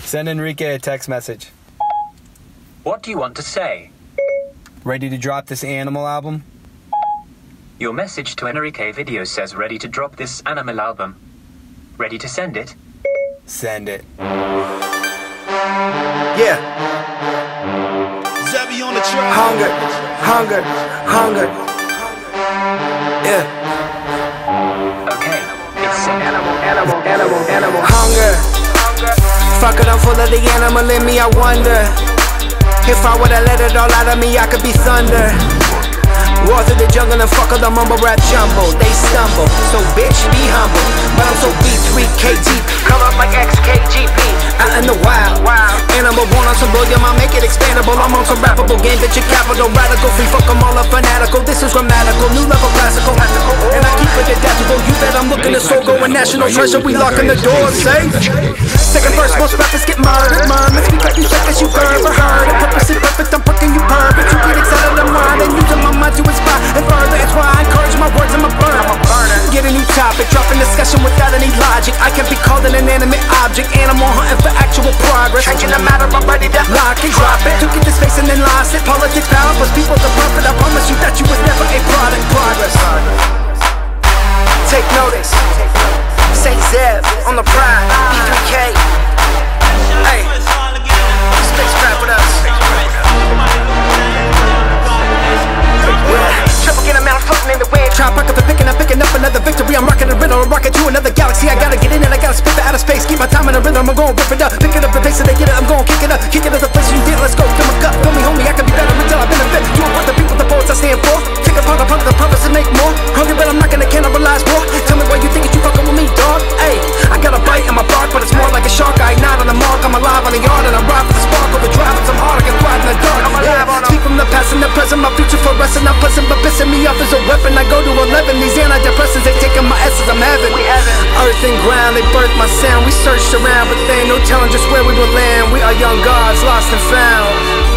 Send Enrique a text message. What do you want to say? Ready to drop this animal album? Your message to Enrique Video says ready to drop this animal album. Ready to send it? Send it. Yeah. Zebby on the track. Hunger, hunger, hunger. Yeah. Okay, it's sent. Animal, animal, animal, animal. Hunger. Fuck it, I'm full of the animal in me, I wonder. If I would've let it all out of me, I could be thunder. War through the jungle and fuck all the mumble rap jumble. They stumble, so bitch, be humble. But I'm so B3KT, come up like XKGP. Out in the wild, animal born on some bullion, I make it expandable. I'm on some rappable game, bitch, your capital radical. Free fuck 'em all up fanatical. This is grammatical, new level classical. And I keep it adaptable. You bet I'm looking to soul going national treasure. We locking the doors, say. Second verse, topic, dropping discussion without any logic. I can't be called an inanimate object, animal hunting for actual progress. Changing the matter, I'm ready to lock and drop it. Took it to space and then lost it. Politics, power, plus people the profit. I promise you that you was never a product. Progress. Take notice. Say Zeb on the pride. B3K. Hey, space with us. Yeah. Triple get a man floating in the wind. Try pocket for picking up, picking up another victory. I'm gonna rip it up. Pick it up the pace so they get it, I'm gonna kick it up. Kick it at the place you did, let's go. Fill my cup, fill me, homie, I can be better until I benefit. You are what the people, the poets I stand for. Think upon the punk, the purpose to make more. Hungry, but I'm not gonna cannibalize more. Tell me why you think you fucking with me, dog. Hey, I got a bite in my bark, but it's more like a shark. I ignite on the mark, I'm alive on the yard, and I'm ride for the spark. Overdrive, I'm hard, I can thrive in the dark. I'm alive on Keep from the past and the present, my future fluorescent. I'm pleasant, but pissing me off is a weapon. I go to 11, these antidepressants, they taking my essence, I'm heaven. Earth and ground, they birth my sound. We searched around, Ain't no telling just where we will land. We are young gods, lost and found.